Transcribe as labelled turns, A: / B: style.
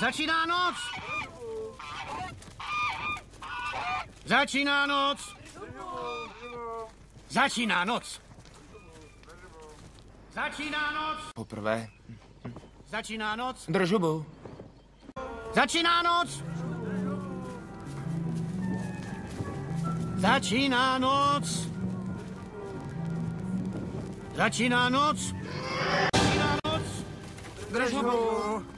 A: Začíná noc! Začíná noc! Začíná noc! Začíná noc!
B: Poprvé.
A: Začíná noc!
B: Držubu.
A: Začíná noc! Začíná noc! Začíná noc! Začíná noc!
B: Držubu.